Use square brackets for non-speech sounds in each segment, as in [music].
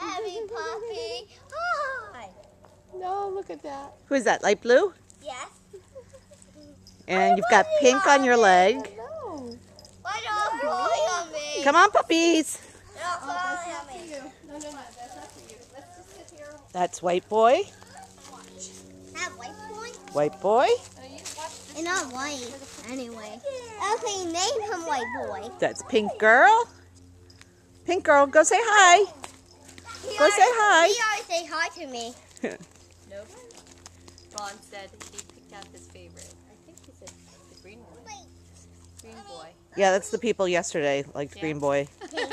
Happy puppy. Hi. No, look at that. Who is that? Light blue? Yes. And you've got pink on your leg. No. Why don't fly on me? Come on, puppies. Don't oh, fly on me. No, no, no, that's not for you. Let's just sit here. That's white boy. That white boy? White boy. You watch not white, anyway. Okay, name him white boy. That's pink girl. Pink girl, go say hi. He Go say always- hi. He always say hi to me. [laughs] Nope. Ron said he picked out his favorite. I think he said the green one. Green boy. Yeah, that's the people yesterday, like Yeah. Green Boy. [laughs]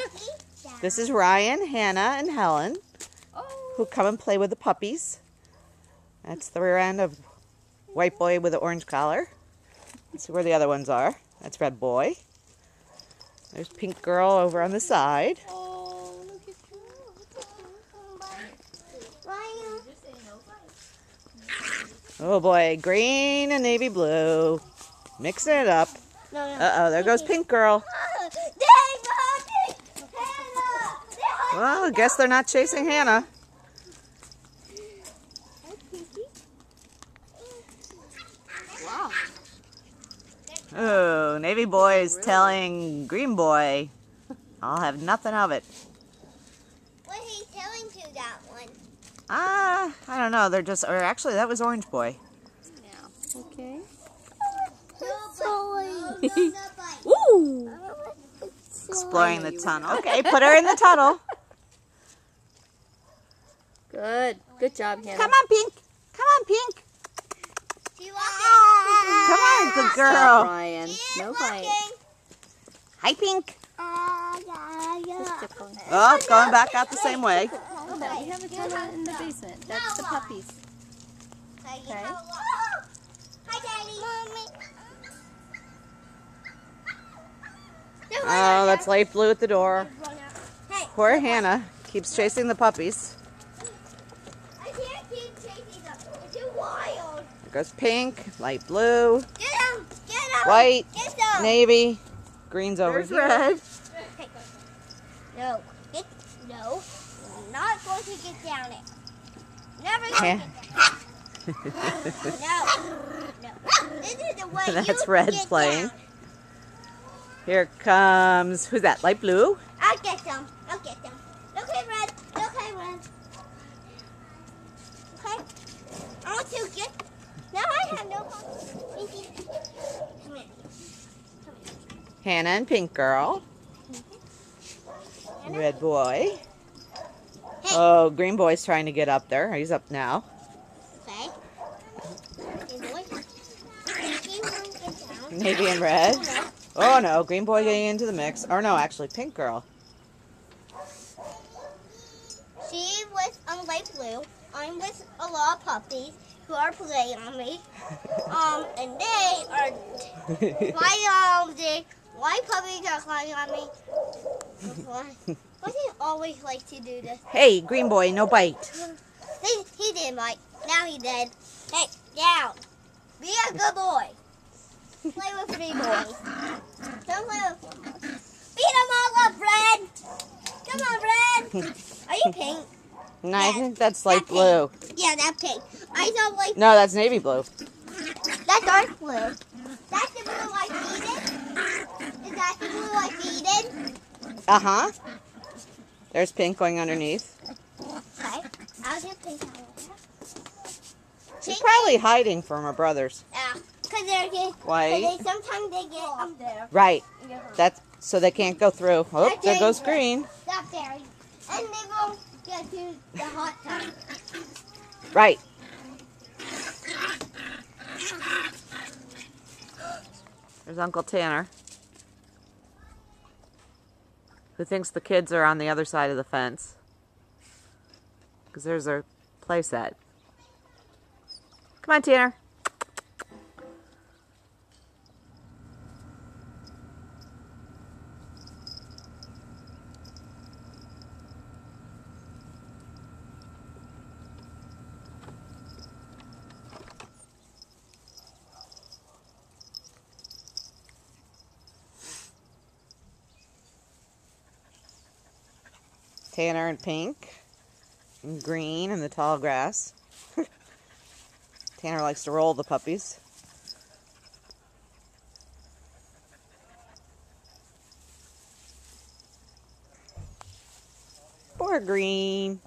This is Ryan, Hannah, and Helen, Oh. who come and play with the puppies. That's the rear end of White Boy with the orange collar. Let's see where the other ones are. That's Red Boy. There's Pink Girl over on the side. Oh, look at you. Ryan. Oh boy, green and navy blue. Mixing it up. No, no. Uh oh, there goes Pink Girl. Well, I guess they're not chasing Hannah. Wow. Oh, Navy Boy is telling Green Boy, I'll have nothing of it. What he's telling to that one? Ah, I don't know. They're just, or actually, that was Orange Boy. Yeah. Okay. Woo! Exploring the tunnel. Okay, put her in the tunnel. Good. Good job, Hannah. Come on, Pink. Come on, Pink. She Come on, good Stop, girl. Ryan. No bite. Hi, Pink. Just tickling. Oh, going back out the same way. Oh, no, we have a tunnel in the basement. That's the puppies. Okay. Hi, Daddy. Mommy. Oh, that's light blue at the door. Hey, Poor Hannah keeps chasing the puppies. I can't keep chasing them. It's wild. There goes pink, light blue, Get them. Get them. white, Get them. navy, green's over There's here. red. No. No. I'm not going to get down it. Never going to get down No. No. This is the [laughs] way That's you red get playing. down. Here comes, who's that? Light blue? I'll get them. I'll get them. Okay, red. Okay, red. Okay. I want to get. Now I have no problem. Pinky. Come here. Hannah and pink girl. Red boy. Hey. Oh, green boy's trying to get up there. He's up now. Okay. Hey, boy. Pinky, won't get down. Navy and red. Oh no, green boy getting into the mix. Or no, actually, pink girl. She was on light blue. I'm with a lot of puppies who are playing on me. [laughs] Um, and they are [laughs] why um the white puppies are climbing on me. Why? Why do you always like to do this? Hey, green boy, no bite. He, he did, Mike. Now he did. Hey, down. Be a good boy. Play with me, boys. Don't play with. Beat them all up, Fred. Come on, Fred. Are you pink? No, I think that's light that's blue. Yeah, that's pink. I saw like No, that's navy blue. that's dark blue. That's the blue I feeded. Is that the blue I feeded? Uh huh. There's pink going underneath. Okay. I'll get pink. out She's probably hiding from her brothers. Yeah, because they're getting. White. They, sometimes they get up there. Right. That's so they can't go through. Oh, there goes green. There. And they won't get to the hot tub. Right. There's Uncle Tanner, who thinks the kids are on the other side of the fence. Because there's their playset. Come on, Tanner. Tanner and Pink. And Green and the tall grass. [laughs] Tanner likes to roll the puppies. Poor Green.